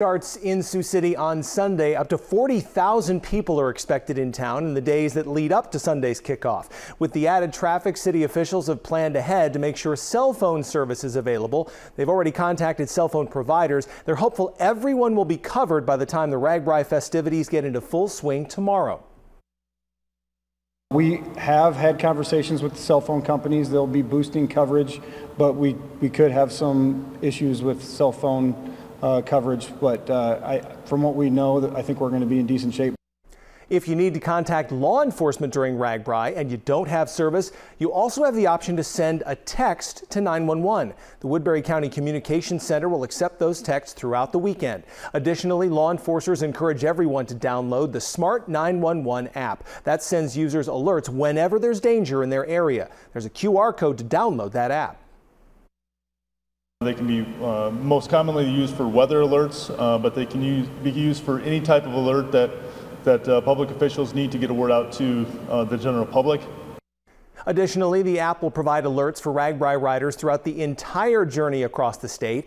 starts in Sioux City on Sunday. Up to 40,000 people are expected in town in the days that lead up to Sunday's kickoff. With the added traffic, city officials have planned ahead to make sure cell phone service is available. They've already contacted cell phone providers. They're hopeful everyone will be covered by the time the RAGBRAI festivities get into full swing tomorrow. We have had conversations with the cell phone companies. They'll be boosting coverage, but we, we could have some issues with cell phone uh, coverage, but uh, I, from what we know, I think we're going to be in decent shape. If you need to contact law enforcement during RAGBRAI and you don't have service, you also have the option to send a text to 911. The Woodbury County Communications Center will accept those texts throughout the weekend. Additionally, law enforcers encourage everyone to download the Smart 911 app. That sends users alerts whenever there's danger in their area. There's a QR code to download that app. They can be uh, most commonly used for weather alerts, uh, but they can use, be used for any type of alert that, that uh, public officials need to get a word out to uh, the general public. Additionally, the app will provide alerts for RAGBRAI riders throughout the entire journey across the state.